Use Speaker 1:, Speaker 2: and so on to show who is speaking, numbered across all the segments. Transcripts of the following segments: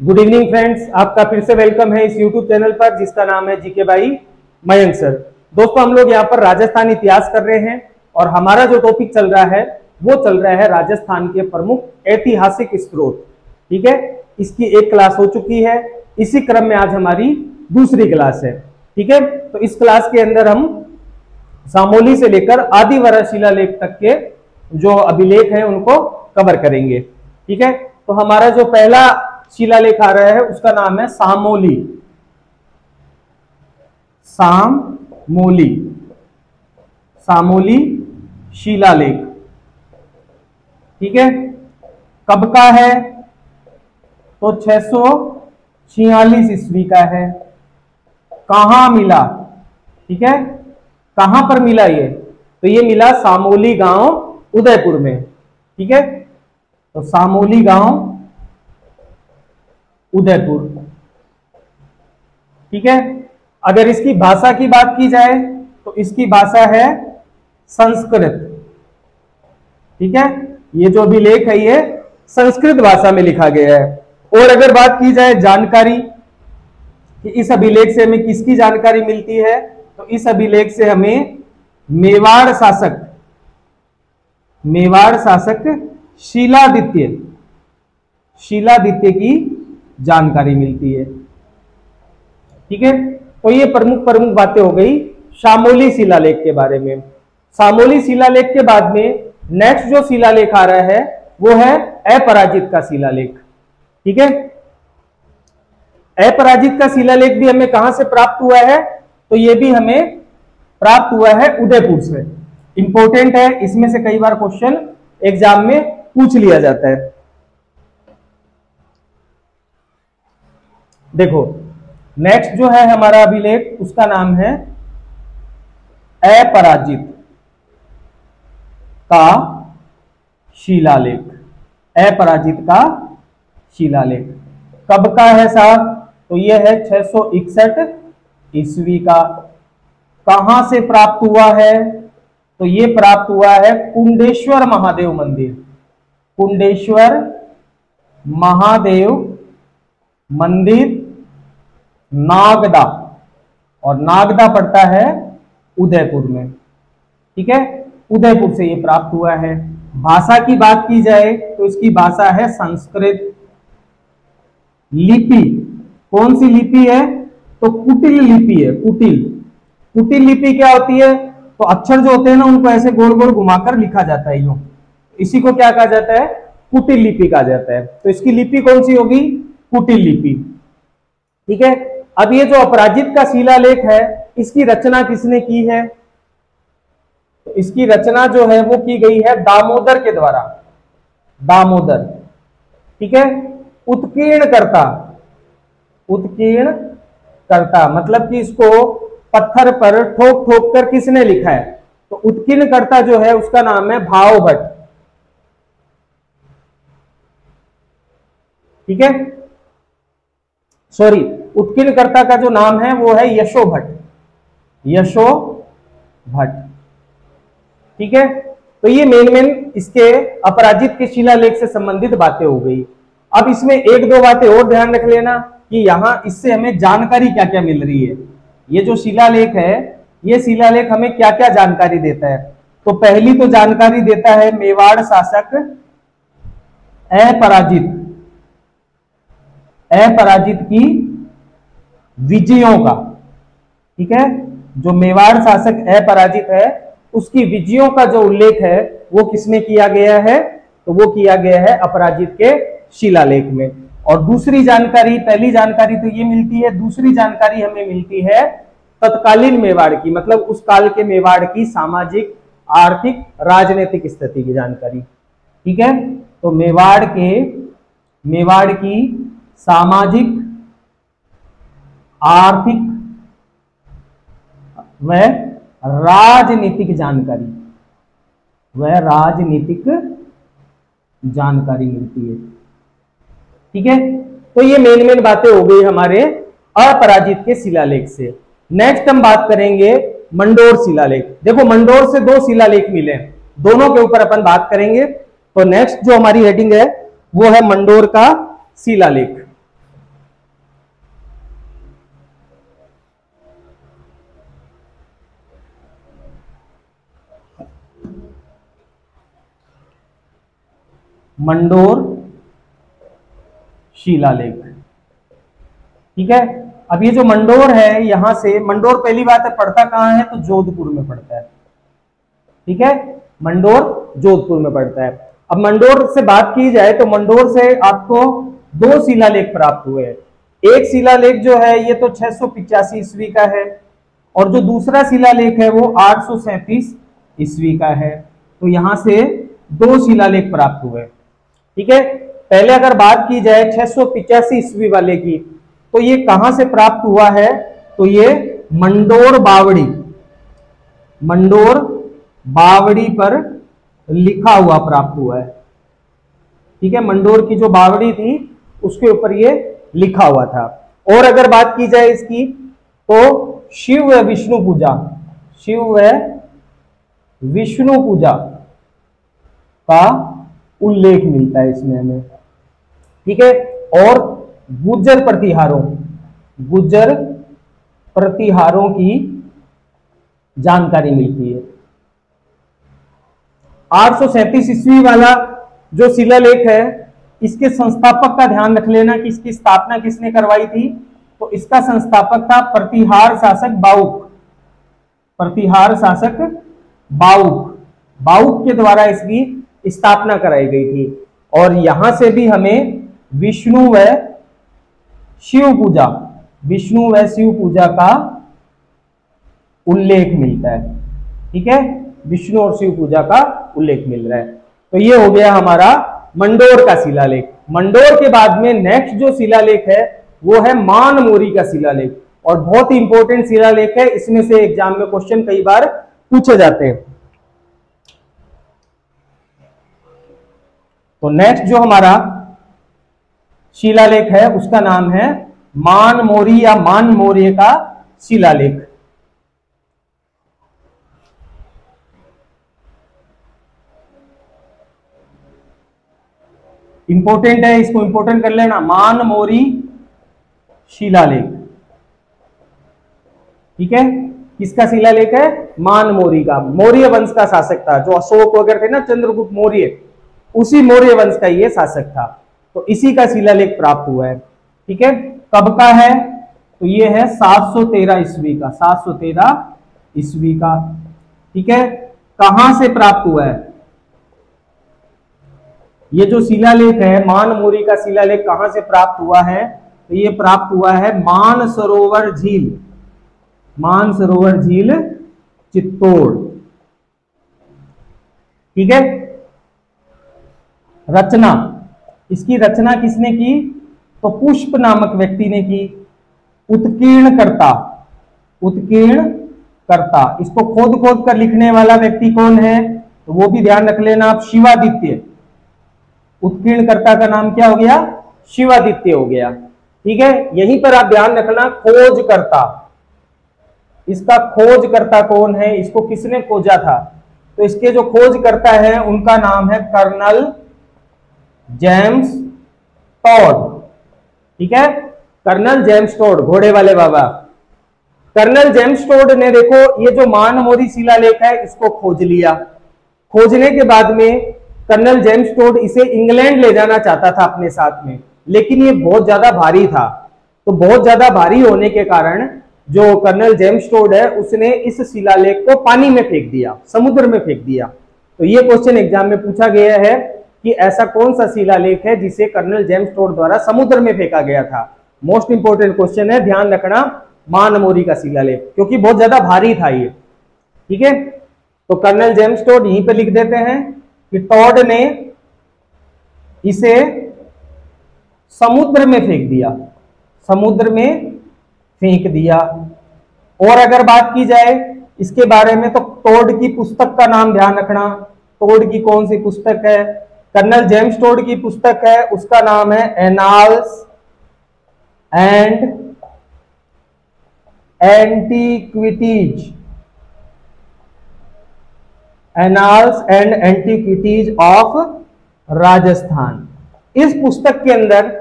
Speaker 1: Good evening friends आपका फिर से वेलकम है इस यूट्यूब चैनल पर, जिसका नाम है जीके भाई मयंक सर दोस्तों, हम लोग यहाँ पर राजस्थान इतिहास कर रहे हैं और हमारा जो टॉपिक चल रहा है, वो चल रहा है राजस्थान के प्रमुख ऐतिहासिक स्त्रोत ठीक है? इसकी एक क्लास हो चुकी है. इसी क्रम में आज हमारी दूसरी क्लास है. ठीक है? तो इस क्लास के अंदर हम सामोली से लेकर आदिवरा शिलालेख तक के जो अभिलेख है, उनको कवर करेंगे. ठीक है? तो हमारा जो पहला शिलालेख आ रहा है, उसका नाम है सामोली। सामोली। सामोली शिलालेख। ठीक है? कब का है? तो छह सौ छियालीस ईस्वी का है। कहा मिला? ठीक है? कहाँ पर मिला ये? तो ये मिला सामोली गाँव उदयपुर में। ठीक है? तो सामोली गाँव उदयपुर। ठीक है? अगर इसकी भाषा की बात की जाए तो इसकी भाषा है संस्कृत। ठीक है? ये जो अभिलेख है, ये संस्कृत भाषा में लिखा गया है। और अगर बात की जाए जानकारी, कि इस अभिलेख से हमें किसकी जानकारी मिलती है तो इस अभिलेख से हमें मेवाड़ शासक मेवाड़ शासक शिलादित्य शिलादित्य की जानकारी मिलती है। ठीक है? तो ये प्रमुख प्रमुख बातें हो गई शामोली शिलालेख के बारे में। सामोली शिलालेख के बाद में नेक्स्ट जो शिलालेख आ रहा है, वो है अपराजित का शिलालेख। ठीक है? अपराजित का शिलालेख भी हमें कहाँ से प्राप्त हुआ है? तो ये भी हमें प्राप्त हुआ है उदयपुर से। इंपॉर्टेंट है, इसमें से कई बार क्वेश्चन एग्ज़ाम में पूछ लिया जाता है। देखो नेक्स्ट जो है हमारा अभिलेख, उसका नाम है अपराजित का शिलालेख। अपराजित का शिलालेख। कब का है साहब? तो यह है छह सौ इकसठ ईस्वी का। कहाँ से प्राप्त हुआ है? तो यह प्राप्त हुआ है कुंडेश्वर महादेव मंदिर। कुंडेश्वर महादेव मंदिर नागदा। और नागदा पड़ता है उदयपुर में। ठीक है? उदयपुर से ये प्राप्त हुआ है। भाषा की बात की जाए तो इसकी भाषा है संस्कृत। लिपि। कौन सी लिपि है? तो कुटिल लिपि है, कुटिल। कुटिल लिपि क्या होती है? तो अक्षर जो होते हैं ना, उनको ऐसे गोल गोल घुमाकर लिखा जाता है यूँ। इसी को क्या कहा जाता है? कुटिल लिपि कहा जाता है। तो इसकी लिपि कौन सी होगी? कुटिल लिपि। ठीक है? अब ये जो अपराजित का शिलालेख है, इसकी रचना किसने की है? तो इसकी रचना जो है वो की गई है दामोदर के द्वारा। दामोदर। ठीक है? उत्कीर्ण करता उत्कीर्ण करता मतलब कि इसको पत्थर पर ठोक ठोक कर किसने लिखा है? तो उत्कीर्ण करता जो है उसका नाम है भाव भट्ट ठीक है? सॉरी उत्कीर्णकर्ता का जो नाम है, वो है यशो भट्ट। यशो भट्ट। ठीक है? तो ये मेन मेन इसके अपराजित के शिलालेख से संबंधित बातें हो गई। अब इसमें एक दो बातें और ध्यान रख लेना कि यहाँ इससे हमें जानकारी क्या क्या मिल रही है। ये जो शिलालेख है, ये शिलालेख हमें क्या क्या जानकारी देता है? तो पहली तो जानकारी देता है मेवाड़ शासक अपराजित। अपराजित की विजयों का। ठीक है? जो मेवाड़ शासक अपराजित है, उसकी विजयों का जो उल्लेख है, वो किसमें किया गया है? तो वो किया गया है अपराजित के शिलालेख में। और दूसरी जानकारी, पहली जानकारी तो ये मिलती है, दूसरी जानकारी हमें मिलती है तत्कालीन मेवाड़ की मतलब उस काल के मेवाड़ की सामाजिक, आर्थिक, राजनीतिक स्थिति की जानकारी। ठीक है? तो मेवाड़ के, मेवाड़ की सामाजिक आर्थिक वह राजनीतिक जानकारी। वह राजनीतिक जानकारी मिलती है। ठीक है? तो ये मेन मेन बातें हो गई हमारे अपराजित के शिलालेख से। नेक्स्ट हम बात करेंगे मंडोर शिलालेख। देखो, मंडोर से दो शिलालेख मिले दोनों के ऊपर अपन बात करेंगे। तो नेक्स्ट जो हमारी हेडिंग है, वो है मंडोर का शिलालेख। मंडोर शिलालेख ठीक है? अब ये जो मंडोर है, यहाँ से, मंडोर पहली बात है, पड़ता कहाँ है? तो जोधपुर में पड़ता है। ठीक है? मंडोर जोधपुर में पड़ता है। अब मंडोर से बात की जाए तो मंडोर से आपको दो शिलालेख प्राप्त हुए हैं। एक शिलालेख जो है, ये तो छह सौ पिचासी ईस्वी का है, और जो दूसरा शिलालेख है, वो आठ सौ सैंतीस ईस्वी का है। तो यहाँ से दो शिलालेख प्राप्त हुए ठीक है? पहले अगर बात की जाए छह सौ पिचासी ईस्वी वाले की तो ये कहाँ से प्राप्त हुआ है? तो ये मंडोर बावड़ी मंडोर बावड़ी पर लिखा हुआ प्राप्त हुआ है। ठीक है? मंडोर की जो बावड़ी थी, उसके ऊपर ये लिखा हुआ था। और अगर बात की जाए इसकी तो शिव व विष्णु पूजा, शिव व विष्णु पूजा का उल्लेख मिलता है इसमें हमें। ठीक है? और गुज्जर प्रतिहारों गुजर प्रतिहारों की जानकारी मिलती है। आठ सौ ईस्वी वाला जो शिलालेख है, इसके संस्थापक का ध्यान रख लेना कि इसकी स्थापना किसने करवाई थी। तो इसका संस्थापक था प्रतिहार शासक बाउक। प्रतिहार शासक बाउक। बाउक के द्वारा इसकी स्थापना कराई गई थी। और यहाँ से भी हमें विष्णु व शिव पूजा, विष्णु व शिव पूजा का उल्लेख मिलता है। ठीक है? विष्णु और शिव पूजा का उल्लेख मिल रहा है। तो ये हो गया हमारा मंडोर का शिलालेख। मंडोर के बाद में नेक्स्ट जो शिलालेख है, वो है मानमोरी का शिलालेख। और बहुत ही इंपॉर्टेंट शिलालेख है, इसमें से एग्ज़ाम में क्वेश्चन कई बार पूछे जाते हैं। तो नेक्स्ट जो हमारा शिलालेख है, उसका नाम है मानमोरी या मानमोर्य का शिलालेख। इंपॉर्टेंट है, इसको इंपॉर्टेंट कर लेना, मान मोरी शिलालेख। ठीक है? किसका शिलालेख है? मान मोरी का, मौर्य वंश का शासक था, जो अशोक वगैरह थे ना, चंद्रगुप्त मौर्य। उसी मौर्य वंश का ये शासक था। तो इसी का शिलालेख प्राप्त हुआ है। ठीक है? कब का है? तो ये है 713 ईस्वी का 713 ईस्वी का। ठीक है? कहाँ से प्राप्त हुआ है? ये जो शिलालेख है मानमोरी का शिलालेख कहाँ से प्राप्त हुआ है? तो ये प्राप्त हुआ है मान सरोवर झील, मान सरोवर झील चित्तौड़। ठीक है? रचना। इसकी रचना किसने की? तो पुष्प नामक व्यक्ति ने की। उत्कीर्ण करता उत्कीर्ण करता इसको खोद खोद कर लिखने वाला व्यक्ति कौन है? तो वो भी ध्यान रख लेना आप, शिवादित्य। उत्कीर्णकर्ता का नाम क्या हो गया? शिवादित्य हो गया। ठीक है? यहीं पर आप ध्यान रखना खोज करता इसका खोज करता कौन है? इसको किसने खोजा था? तो इसके जो खोज करता है, उनका नाम है कर्नल जेम्स टॉड। ठीक है? कर्नल जेम्स टोड, घोड़े वाले बाबा। कर्नल जेम्स टोड ने देखो, ये जो मान मानमोरी शिलालेख है, इसको खोज लिया। खोजने के बाद में कर्नल जेम्स टोड इसे इंग्लैंड ले जाना चाहता था अपने साथ में। लेकिन ये बहुत ज़्यादा भारी था। तो बहुत ज़्यादा भारी होने के कारण जो कर्नल जेम्स टोड है, उसने इस शिलालेख को पानी में फेंक दिया, समुद्र में फेंक दिया। तो ये क्वेश्चन एग्ज़ाम में पूछा गया है कि ऐसा कौन सा शिलालेख है जिसे कर्नल जेम्स टोड द्वारा समुद्र में फेंका गया था? मोस्ट इंपोर्टेंट क्वेश्चन है, ध्यान रखना मानमोरी का शिलालेख, क्योंकि बहुत ज़्यादा भारी था ये। ठीक है? तो कर्नल जेम्स टोड यहीं पे लिख देते हैं कि टॉड ने इसे समुद्र में फेंक दिया, समुद्र में फेंक दिया। और अगर बात की जाए इसके बारे में तो टोड की पुस्तक का नाम ध्यान रखना। टोड की कौन सी पुस्तक है? कर्नल जेम्स टोड की पुस्तक है, उसका नाम है Annals and Antiquities. Annals and Antiquities of Rajasthan. इस पुस्तक के अंदर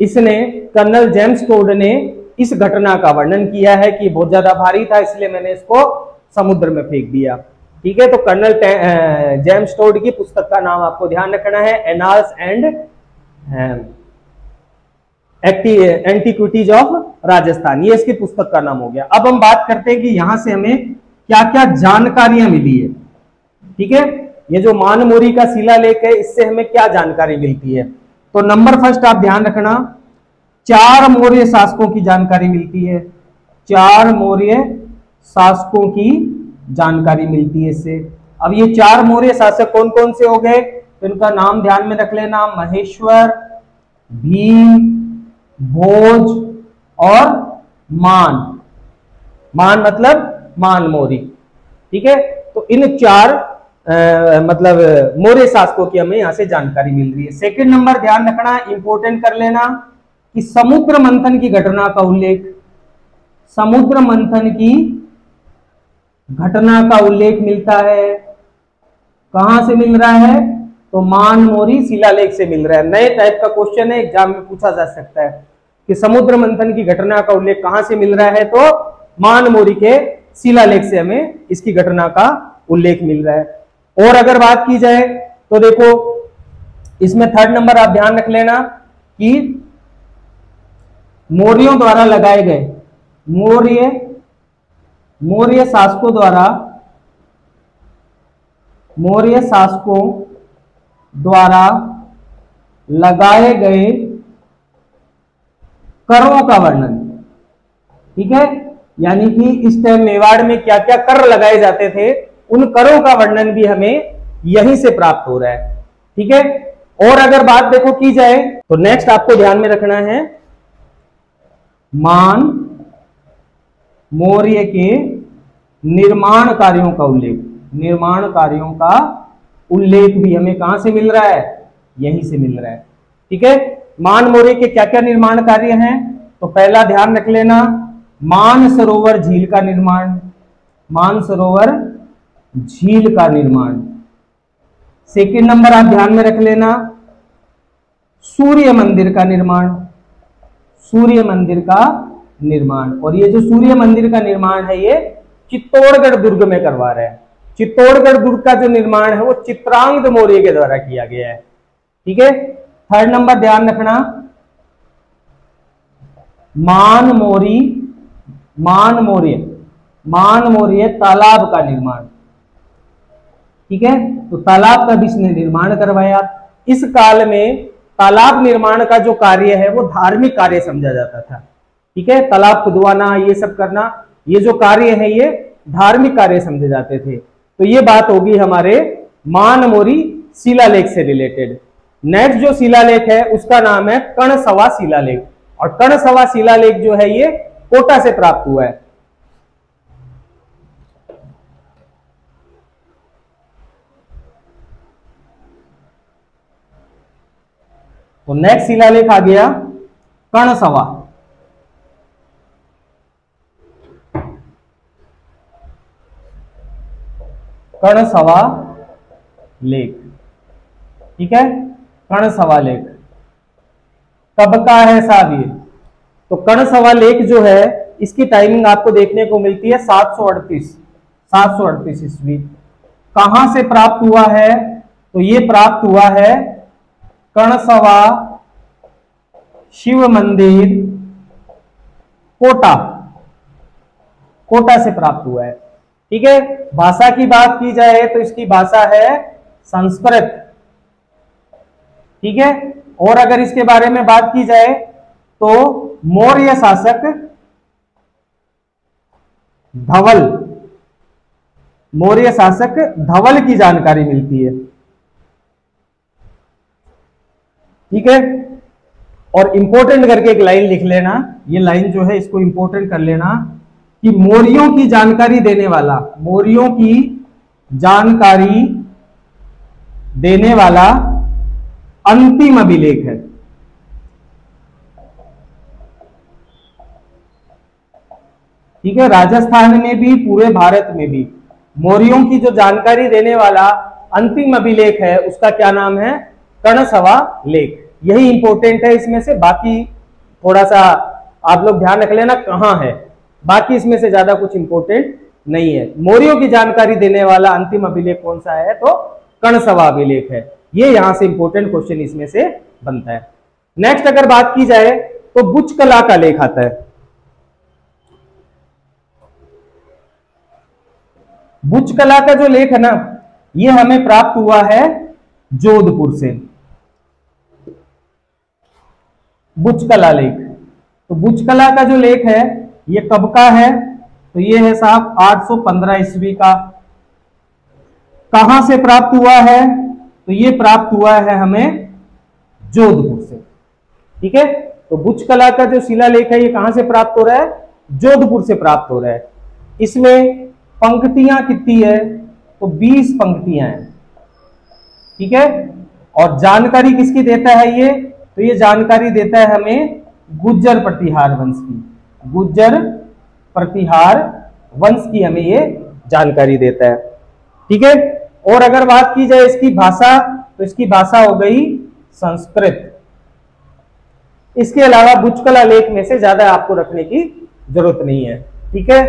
Speaker 1: इसने कर्नल जेम्स टोड ने इस घटना का वर्णन किया है कि बहुत ज़्यादा भारी था, इसलिए मैंने इसको समुद्र में फेंक दिया। ठीक है तो कर्नल जेम्स टोड की पुस्तक का नाम आपको ध्यान रखना है, Annals and Antiquities of Rajasthan. ये इसकी पुस्तक का नाम हो गया। अब हम बात करते हैं कि यहाँ से हमें क्या क्या जानकारियाँ मिली है। ठीक है, ये जो मानमोरी का शिला लेख है, इससे हमें क्या जानकारी मिलती है? तो नंबर फ़र्स्ट आप ध्यान रखना, चार मौर्य शासकों की जानकारी मिलती है। चार मौर्य शासकों की जानकारी मिलती है इससे। अब ये चार मौर्य शासक कौन कौन से हो गए? तो इनका नाम ध्यान में रख लेना। महेश्वर भीम भोज और मान। मान मतलब मान मोरी ठीक है? तो इन चार आ, मतलब मोरे शासकों की हमें यहाँ से जानकारी मिल रही है। सेकंड नंबर ध्यान रखना इंपोर्टेंट कर लेना कि समुद्र मंथन की घटना का उल्लेख। समुद्र मंथन की घटना का उल्लेख मिलता है। कहाँ से मिल रहा है? तो मान मोरी शिलालेख से मिल रहा है। नए टाइप का क्वेश्चन है एग्ज़ाम में पूछा जा सकता है कि समुद्र मंथन की घटना का उल्लेख कहाँ से मिल रहा है। तो मान मोरी के शिलालेख से हमें इसकी घटना का उल्लेख मिल रहा है। और अगर बात की जाए तो देखो, इसमें थर्ड नंबर आप ध्यान रख लेना कि मौर्यों द्वारा लगाए गए, मौर्य मौर्य शासकों द्वारा मौर्य शासकों द्वारा लगाए गए करों का वर्णन। ठीक है? यानी कि इस टाइम मेवाड़ में क्या क्या कर लगाए जाते थे, उन करों का वर्णन भी हमें यहीं से प्राप्त हो रहा है। ठीक है? और अगर बात देखो की जाए तो नेक्स्ट आपको ध्यान में रखना है, मान मौर्य के निर्माण कार्यों का उल्लेख। निर्माण कार्यों का उल्लेख भी हमें कहाँ से मिल रहा है? यहीं से मिल रहा है। ठीक है? मान मौर्य के क्या क्या निर्माण कार्य हैं? तो पहला ध्यान रख लेना, मान सरोवर झील का निर्माण, मान सरोवर झील का निर्माण। सेकंड नंबर आप ध्यान में रख लेना, सूर्य मंदिर का निर्माण। सूर्य मंदिर का निर्माण। और ये जो सूर्य मंदिर का निर्माण है, ये चित्तौड़गढ़ दुर्ग में करवा रहे हैं। चित्तौड़गढ़ दुर्ग का जो निर्माण है, वो चित्रांग मौर्य के द्वारा किया गया है। ठीक है? थर्ड नंबर ध्यान रखना। मान मोरी, मान मौर्य मान मौर्य तालाब का निर्माण। ठीक है? तो तालाब का भी इसने निर्माण करवाया। इस काल में तालाब निर्माण का जो कार्य है, वो धार्मिक कार्य समझा जाता था। ठीक है? तालाब खुदवाना, ये सब करना, ये जो कार्य है ये धार्मिक कार्य समझे जाते थे। तो ये बात होगी हमारे मान मोरी शिलालेख से रिलेटेड नेक्स्ट जो शिलालेख है, उसका नाम है कर्ण सवा शिलालेख। और कर्ण सवा शिलालेख जो है ये कोटा से प्राप्त हुआ है। तो नेक्स्ट शिलालेख आ गया कर्ण सवा कर्ण सवा लेख। ठीक है? कर्ण सवा लेख। कब का है साहब ये? तो कर्ण सवा लेख जो है, इसकी टाइमिंग आपको देखने को मिलती है सात सौ अड़तीस। सात सौ अड़तीस ईस्वी। कहाँ से प्राप्त हुआ है? तो ये प्राप्त हुआ है कर्णसवा शिव मंदिर, कोटा। कोटा से प्राप्त हुआ है। ठीक है? भाषा की बात की जाए तो इसकी भाषा है संस्कृत। ठीक है? और अगर इसके बारे में बात की जाए तो मौर्य शासक धवल, मौर्य शासक धवल की जानकारी मिलती है। ठीक है? और इंपोर्टेंट करके एक लाइन लिख लेना। ये लाइन जो है, इसको इंपोर्टेंट कर लेना। कि मोरियों की जानकारी देने वाला, मोरियों की जानकारी देने वाला अंतिम अभिलेख है। ठीक है, राजस्थान में भी, पूरे भारत में भी मौर्यों की जो जानकारी देने वाला अंतिम अभिलेख है, उसका क्या नाम है? कर्णसवा लेख। यही इंपॉर्टेंट है, इसमें से बाकी थोड़ा सा आप लोग ध्यान रख लेना कहाँ है। बाकी इसमें से ज़्यादा कुछ इंपोर्टेंट नहीं है। मौर्यों की जानकारी देने वाला अंतिम अभिलेख कौन सा है? तो कणसवा अभिलेख है। ये यहाँ से इंपोर्टेंट क्वेश्चन इसमें से बनता है। नेक्स्ट अगर बात की जाए तो बुच कला का लेख आता है। बुच कला का जो लेख है ना, ये हमें प्राप्त हुआ है जोधपुर से। बुच कला लेख। तो बुच कला का जो लेख है ये कब का है? तो ये है साहब 815 ईस्वी का। कहाँ से प्राप्त हुआ है? तो ये प्राप्त हुआ है हमें जोधपुर से। ठीक है? तो बुच कला का जो शिलालेख है, ये कहाँ से प्राप्त हो रहा है? जोधपुर से प्राप्त हो रहा है। इसमें पंक्तियाँ कितनी है? तो 20 पंक्तियाँ हैं। ठीक है? और जानकारी किसकी देता है ये? तो ये जानकारी देता है हमें गुज्जर प्रतिहार वंश की। गुज्जर, प्रतिहार, वंश की हमें ये जानकारी देता है। ठीक है? और अगर बात की जाए इसकी भाषा तो इसकी भाषा हो गई संस्कृत। इसके अलावा बुचकला लेख में से ज़्यादा आपको रखने की ज़रूरत नहीं है। ठीक है?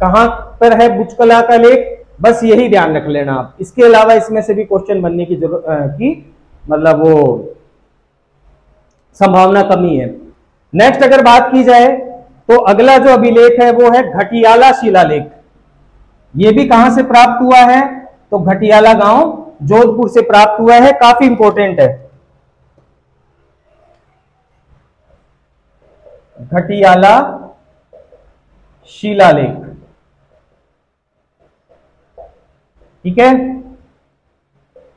Speaker 1: कहाँ पर है बुचकला का लेख? बस यही ध्यान रख लेना आप। इसके अलावा इसमें से भी क्वेश्चन बनने की ज़रूरत की मतलब वो संभावना कमी है नेक्स्ट अगर बात की जाए तो अगला जो अभिलेख है वो है घटियाला शिलालेख। ये भी कहाँ से प्राप्त हुआ है? तो घटियाला गाँव जोधपुर से प्राप्त हुआ है, काफ़ी इंपॉर्टेंट है। घटियाला शिलालेख। ठीक है?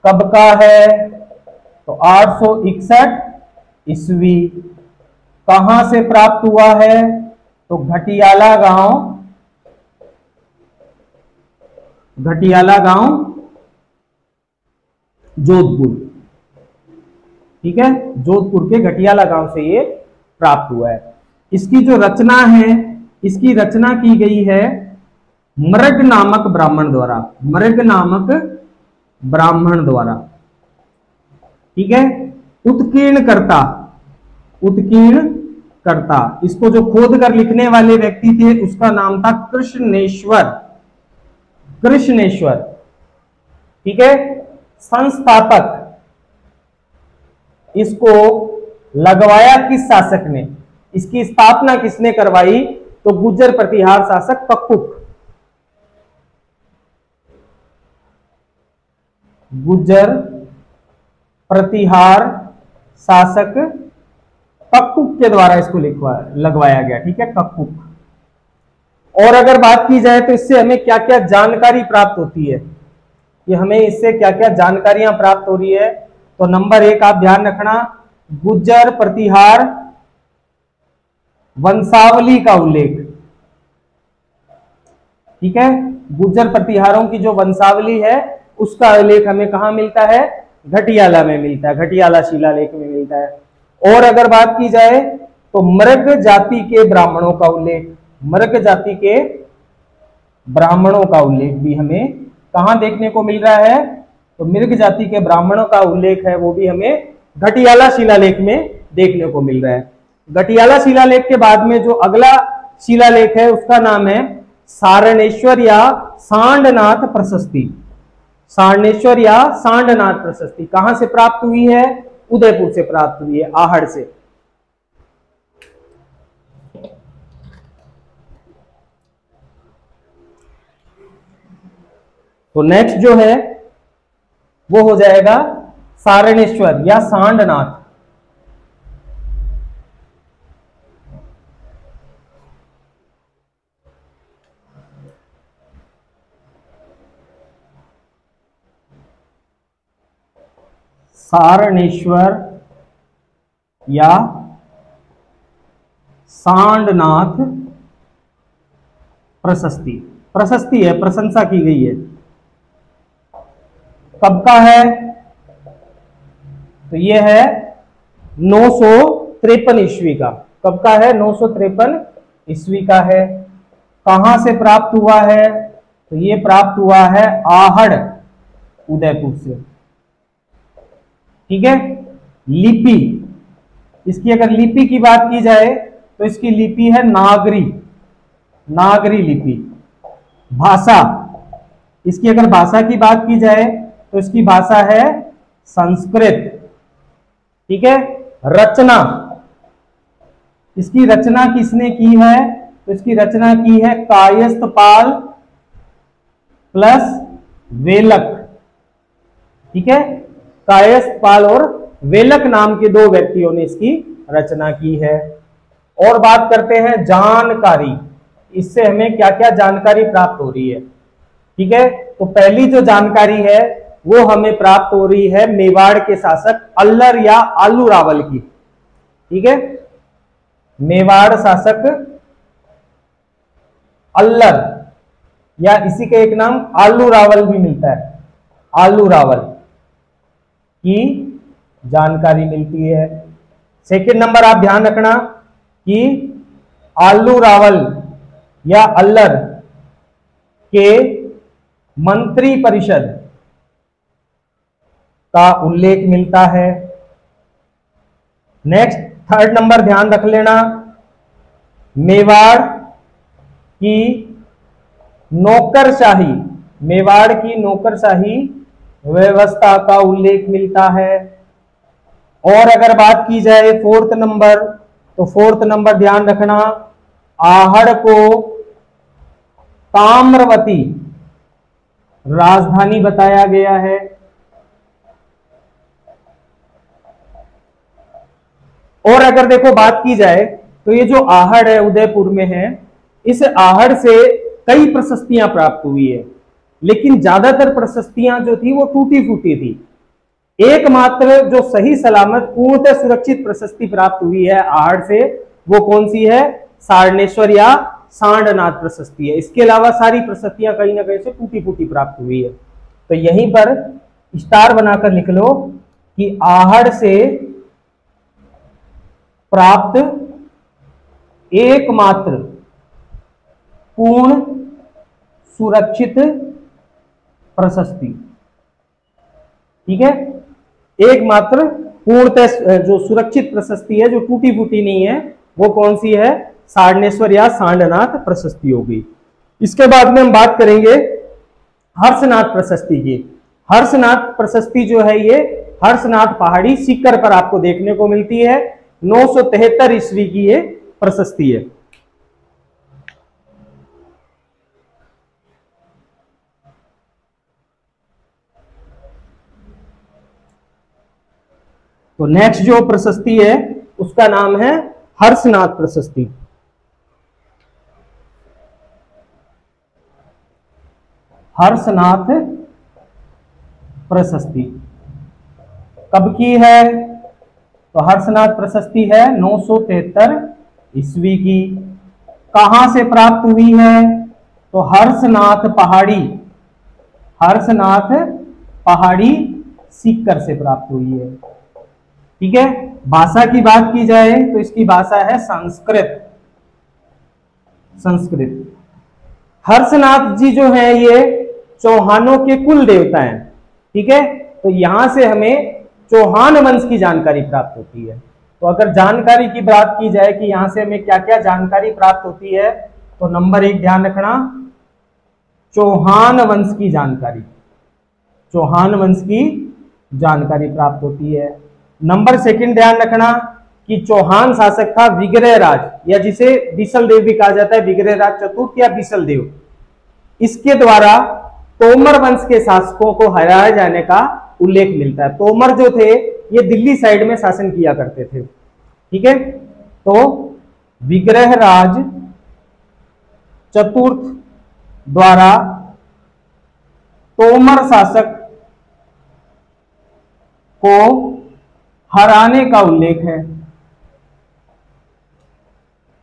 Speaker 1: कब का है? तो आठ सौ इकसठ ईस्वी। कहाँ से प्राप्त हुआ है? तो घटियाला गाँव घटियाला गाँव जोधपुर। ठीक है? जोधपुर के घटियाला गाँव से ये प्राप्त हुआ है। इसकी जो रचना है, इसकी रचना की गई है मृग नामक ब्राह्मण द्वारा। मृग नामक ब्राह्मण द्वारा। ठीक है? उत्कीर्ण करता उत्कीर्ण करता। इसको जो खोद कर लिखने वाले व्यक्ति थे, उसका नाम था कृष्णेश्वर। कृष्णेश्वर। ठीक है? संस्थापक। इसको लगवाया किस शासक ने? इसकी स्थापना किसने करवाई? तो गुजर प्रतिहार शासक पक्कुक। गुजर प्रतिहार शासक कक्कुक के द्वारा इसको लगवाया गया, ठीक है कक्कुक और अगर बात की जाए तो इससे हमें क्या क्या जानकारी प्राप्त होती है? कि हमें इससे क्या क्या जानकारियाँ प्राप्त हो रही है? तो नंबर एक, आप ध्यान रखना, गुज्जर प्रतिहार वंशावली का उल्लेख। ठीक है? गुज्जर प्रतिहारों की जो वंशावली है, उसका उल्लेख हमें कहा मिलता है? घटियाला में मिलता है, घटियाला शिलालेख में मिलता है। और अगर बात की जाए तो मृग जाति के ब्राह्मणों का उल्लेख, मृग जाति के ब्राह्मणों का उल्लेख भी हमें कहा देखने को मिल रहा है? तो मृग जाति के ब्राह्मणों का उल्लेख है, वो भी हमें घटियाला शिलालेख में देखने को मिल रहा है। घटियाला शिलालेख के बाद में जो अगला शिलालेख है, उसका नाम है सारणेश्वर या सांडनाथ प्रशस्ति। सारणेश्वर या सांडनाथ प्रशस्ति कहाँ से प्राप्त हुई है? उदयपुर से प्राप्त हुई है, आहड़ से। तो नेक्स्ट जो है, वो हो जाएगा सारणेश्वर या सांडनाथ। सारणेश्वर या सांडनाथ प्रशस्ति। प्रशस्ति है, प्रशंसा की गई है। कब का है? तो यह है नौ सौ त्रेपन ईस्वी का। कब का है? नौ सौ त्रेपन ईस्वी का है। कहाँ से प्राप्त हुआ है? तो ये प्राप्त हुआ है आहड़, उदयपुर से। ठीक है? लिपि। इसकी अगर लिपि की बात की जाए तो इसकी लिपि है नागरी। नागरी लिपि। भाषा। इसकी अगर भाषा की बात की जाए तो इसकी भाषा है संस्कृत। ठीक है? रचना। इसकी रचना किसने की है? तो इसकी रचना की है कायस्थपाल प्लस वेलक। ठीक है? कायस्थपाल और वेलक नाम के दो व्यक्तियों ने इसकी रचना की है। और बात करते हैं जानकारी। इससे हमें क्या क्या जानकारी प्राप्त हो रही है? ठीक है? तो पहली जो जानकारी है, वो हमें प्राप्त हो रही है मेवाड़ के शासक अल्लर या आलू रावल की। ठीक है? मेवाड़ शासक अल्लर, या इसी का एक नाम आलू रावल भी मिलता है। आलू रावल। की जानकारी मिलती है। सेकंड नंबर आप ध्यान रखना कि आलू रावल या अल्लर के मंत्री परिषद का उल्लेख मिलता है। नेक्स्ट थर्ड नंबर ध्यान रख लेना, मेवाड़ की नौकरशाही, मेवाड़ की नौकरशाही व्यवस्था का उल्लेख मिलता है। और अगर बात की जाए फोर्थ नंबर तो फोर्थ नंबर ध्यान रखना, आहड़ को ताम्रवती राजधानी बताया गया है। और अगर देखो बात की जाए तो ये जो आहड़ है उदयपुर में है, इस आहड़ से कई प्रशस्तियाँ प्राप्त हुई है। लेकिन ज़्यादातर प्रशस्तियाँ जो थी वो टूटी फूटी थी। एकमात्र जो सही सलामत, पूर्णतः सुरक्षित प्रशस्ति प्राप्त हुई है आहड़ से, वो कौन सी है? सारणेश्वर या सांडनाथ प्रशस्ति है। इसके अलावा सारी प्रशस्तियाँ कहीं ना कहीं से टूटी फूटी प्राप्त हुई है। तो यहीं पर स्टार बनाकर लिख लो कि आहड़ से प्राप्त एकमात्र पूर्ण, सुरक्षित प्रशस्ति। ठीक है? एकमात्र पूर्णतः जो सुरक्षित प्रशस्ति है, जो टूटी फूटी नहीं है, वो कौन सी है? सारणेश्वर या सांडनाथ प्रशस्ति होगी। इसके बाद में हम बात करेंगे हर्षनाथ प्रशस्ति की। हर्षनाथ प्रशस्ति जो है ये हर्षनाथ पहाड़ी सीकर पर आपको देखने को मिलती है। नौ ईस्वी की ये प्रशस्ति है। तो नेक्स्ट जो प्रशस्ति है, उसका नाम है हर्षनाथ प्रशस्ति। हर्षनाथ प्रशस्ति। कब की है? तो हर्षनाथ प्रशस्ति है नौ सौ ईस्वी की। कहाँ से प्राप्त हुई है? तो हर्षनाथ पहाड़ी। हर्षनाथ पहाड़ी सीकर से प्राप्त हुई है। ठीक है? भाषा की बात की जाए तो इसकी भाषा है संस्कृत। संस्कृत। हर्षनाथ जी जो है ये चौहानों के कुल देवता हैं, ठीक है? तो यहाँ से हमें चौहान वंश की जानकारी प्राप्त होती है। तो अगर जानकारी की बात की जाए कि यहाँ से हमें क्या क्या जानकारी प्राप्त होती है तो नंबर एक ध्यान रखना, चौहान वंश की जानकारी। चौहान वंश की जानकारी प्राप्त होती है। नंबर सेकंड ध्यान रखना कि चौहान शासक था विग्रह राज, या जिसे बिसल देव भी कहा जाता है, विग्रह राज चतुर्थ या बिसल देव। इसके द्वारा तोमर वंश के शासकों को हराया जाने का उल्लेख मिलता है। तोमर जो थे, ये दिल्ली साइड में शासन किया करते थे। ठीक है? तो विग्रह राज चतुर्थ द्वारा तोमर शासक को हराने का उल्लेख है।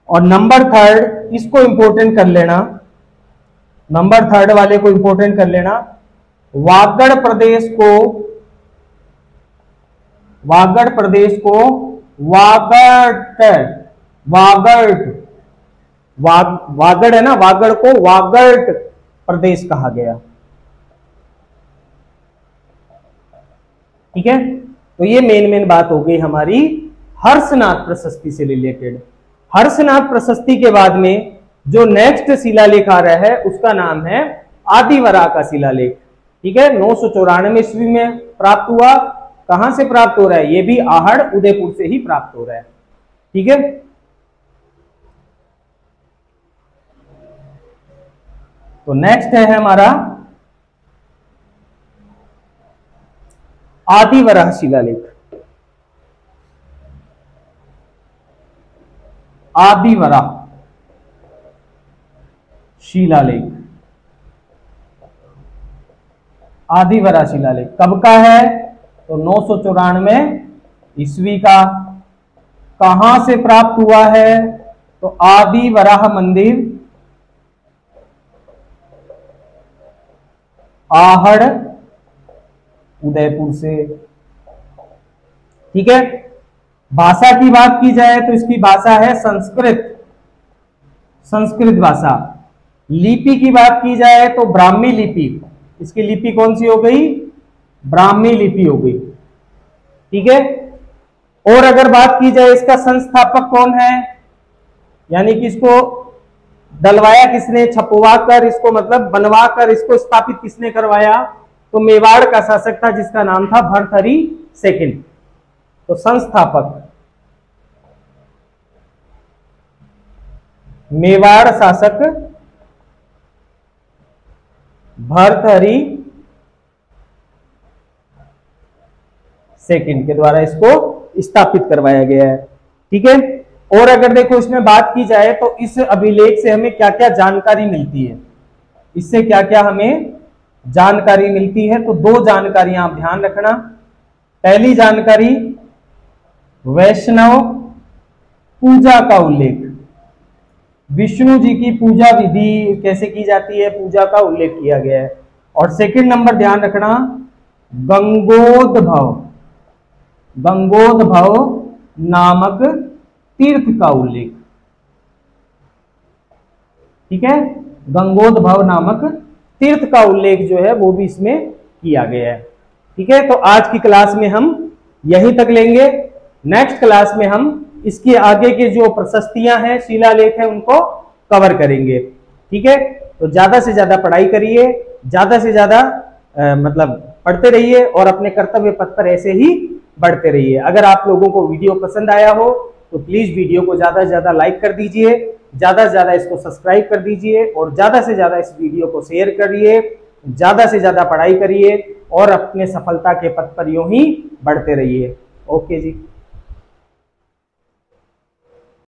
Speaker 1: और नंबर थर्ड इसको इंपोर्टेंट कर लेना। नंबर थर्ड वाले को इंपोर्टेंट कर लेना। वागड़ प्रदेश को वागड़ प्रदेश को वागड़ वागड़ वाग, वागड़ है ना वागड़ को वागड़ प्रदेश कहा गया। ठीक है? तो ये मेन मेन बात हो गई हमारी हर्षनाथ प्रशस्ति से रिलेटेड हर्षनाथ प्रशस्ति के बाद में जो नेक्स्ट शिलालेख आ रहा है, उसका नाम है आदिवरा का शिलालेख। ठीक है? नौ सौ चौरानवे ईस्वी में प्राप्त हुआ। कहाँ से प्राप्त हो रहा है? ये भी आहड़, उदयपुर से ही प्राप्त हो रहा है। ठीक है? तो नेक्स्ट है हमारा आदिवराह शिलालेख आदिवरा शिलालेख आदिवरा शिलालेख कब का है? तो नौ सौ चौरानवे ईस्वी का। कहाँ से प्राप्त हुआ है? तो आदि वराह मंदिर, आहड़ उदयपुर से। ठीक है? भाषा की बात की जाए तो इसकी भाषा है संस्कृत। संस्कृत भाषा। लिपि की बात की जाए तो ब्राह्मी लिपि। इसकी लिपि कौन सी हो गई? ब्राह्मी लिपि हो गई। ठीक है? और अगर बात की जाए इसका संस्थापक कौन है? यानी कि इसको डलवाया किसने? छपवा कर इसको मतलब बनवा कर इसको स्थापित किसने करवाया? तो मेवाड़ का शासक था, जिसका नाम था भरथरी सेकंड। तो संस्थापक। मेवाड़ शासक भरथरी सेकंड के द्वारा इसको स्थापित करवाया गया है। ठीक है? और अगर देखो, इसमें बात की जाए तो इस अभिलेख से हमें क्या क्या जानकारी मिलती है? इससे क्या क्या हमें जानकारी मिलती है तो दो जानकारियाँ आप ध्यान रखना। पहली जानकारी, वैष्णव पूजा का उल्लेख। विष्णु जी की पूजा विधि कैसे की जाती है? पूजा का उल्लेख किया गया है। और सेकंड नंबर ध्यान रखना गंगोद्भव गंगोद्भव नामक तीर्थ का उल्लेख। ठीक है? गंगोद्भव नामक तीर्थ का उल्लेख जो है वो भी इसमें किया गया है। ठीक है? तो आज की क्लास में हम यहीं तक लेंगे। नेक्स्ट क्लास में हम इसके आगे के जो प्रशस्तियाँ हैं, शिलालेख है, उनको कवर करेंगे। ठीक है? तो ज़्यादा से ज़्यादा पढ़ाई करिए, ज़्यादा से ज़्यादा मतलब पढ़ते रहिए और अपने कर्तव्य पथ पर ऐसे ही बढ़ते रहिए। अगर आप लोगों को वीडियो पसंद आया हो तो प्लीज़ वीडियो को ज़्यादा से ज़्यादा लाइक कर दीजिए। ज़्यादा से ज़्यादा इसको सब्सक्राइब कर दीजिए और ज़्यादा से ज़्यादा इस वीडियो को शेयर करिए, ज़्यादा से ज़्यादा पढ़ाई करिए और अपने सफलता के पथ पर यूँ ही बढ़ते रहिए। ओके जी।